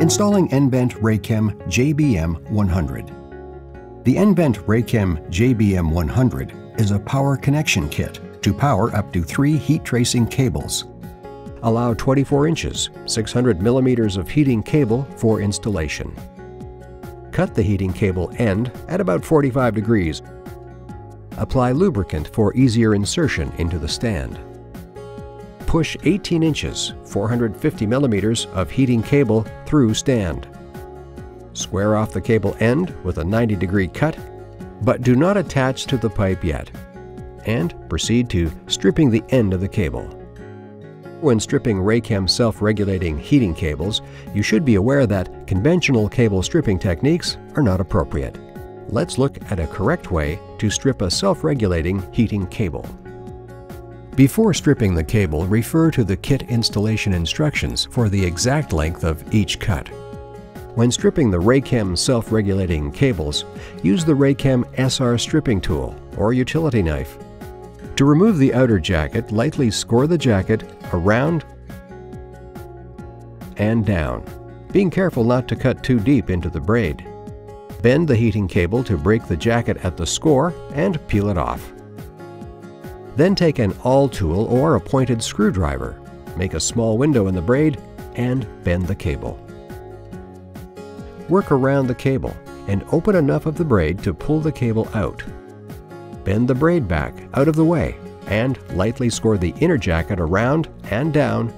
Installing nVent Raychem JBM 100. The nVent Raychem JBM 100 is a power connection kit to power up to three heat tracing cables. Allow 24 inches, 600 millimeters of heating cable for installation. Cut the heating cable end at about 45 degrees. Apply lubricant for easier insertion into the stand push 18 inches, 450 millimeters of heating cable through stand. Square off the cable end with a 90 degree cut, but do not attach to the pipe yet. And proceed to stripping the end of the cable. When stripping Raychem self-regulating heating cables, you should be aware that conventional cable stripping techniques are not appropriate. Let's look at a correct way to strip a self-regulating heating cable. Before stripping the cable, refer to the kit installation instructions for the exact length of each cut. When stripping the Raychem self-regulating cables, use the Raychem SR stripping tool or utility knife. To remove the outer jacket, lightly score the jacket around and down, being careful not to cut too deep into the braid. Bend the heating cable to break the jacket at the score and peel it off. Then take an awl tool or a pointed screwdriver, make a small window in the braid, and bend the cable. Work around the cable and open enough of the braid to pull the cable out. Bend the braid back out of the way and lightly score the inner jacket around and down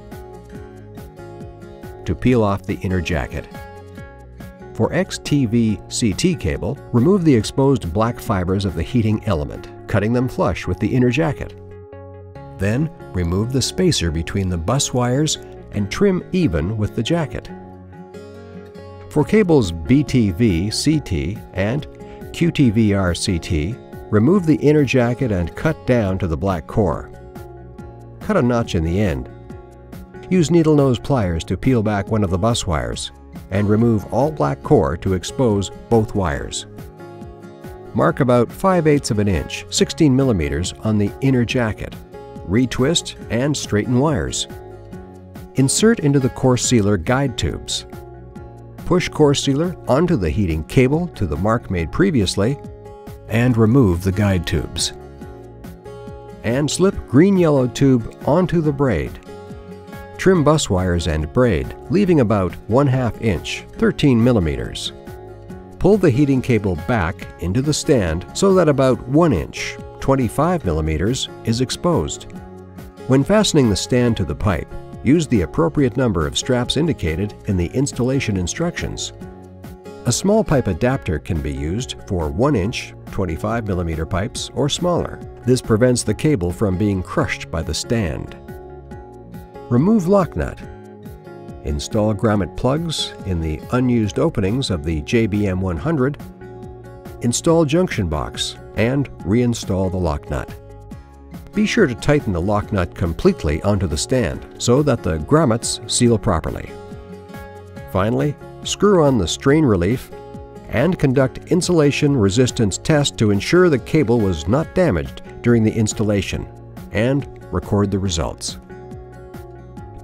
to peel off the inner jacket. For XTV CT cable, remove the exposed black fibers of the heating element cutting them flush with the inner jacket. Then remove the spacer between the bus wires and trim even with the jacket. For cables BTV CT and QTVR CT, remove the inner jacket and cut down to the black core. Cut a notch in the end. Use needle nose pliers to peel back one of the bus wires and remove all black core to expose both wires. Mark about 5 eighths of an inch, 16 millimeters, on the inner jacket. Retwist and straighten wires. Insert into the core sealer guide tubes. Push core sealer onto the heating cable to the mark made previously and remove the guide tubes. And slip green-yellow tube onto the braid. Trim bus wires and braid, leaving about 1 2 inch, 13 millimeters. Pull the heating cable back into the stand so that about 1 inch, 25 millimeters, is exposed. When fastening the stand to the pipe, use the appropriate number of straps indicated in the installation instructions. A small pipe adapter can be used for 1 inch, 25 millimeter pipes or smaller. This prevents the cable from being crushed by the stand. Remove lock nut Install grommet plugs in the unused openings of the JBM 100, install junction box, and reinstall the lock nut. Be sure to tighten the lock nut completely onto the stand so that the grommets seal properly. Finally, screw on the strain relief and conduct insulation resistance test to ensure the cable was not damaged during the installation and record the results.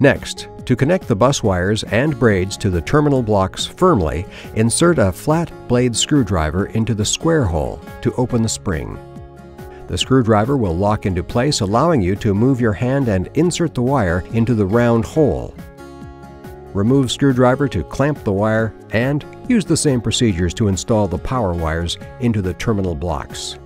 Next, to connect the bus wires and braids to the terminal blocks firmly, insert a flat blade screwdriver into the square hole to open the spring. The screwdriver will lock into place allowing you to move your hand and insert the wire into the round hole. Remove screwdriver to clamp the wire and use the same procedures to install the power wires into the terminal blocks.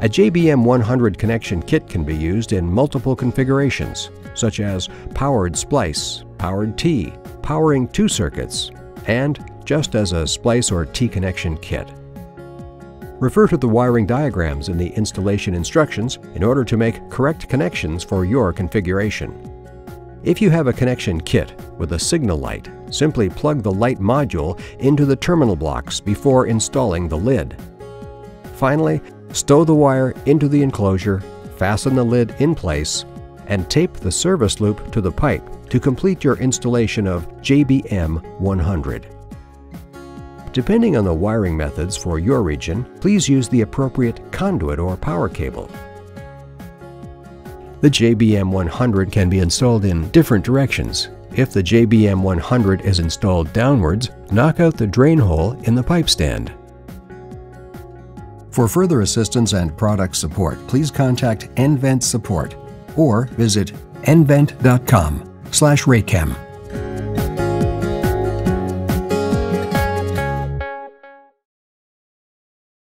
A JBM 100 connection kit can be used in multiple configurations, such as powered splice, powered T, powering two circuits, and just as a splice or T connection kit. Refer to the wiring diagrams in the installation instructions in order to make correct connections for your configuration. If you have a connection kit with a signal light, simply plug the light module into the terminal blocks before installing the lid. Finally, Stow the wire into the enclosure, fasten the lid in place, and tape the service loop to the pipe to complete your installation of JBM 100. Depending on the wiring methods for your region, please use the appropriate conduit or power cable. The JBM 100 can be installed in different directions. If the JBM 100 is installed downwards, knock out the drain hole in the pipe stand. For further assistance and product support, please contact nVent Support or visit nvent.com slash.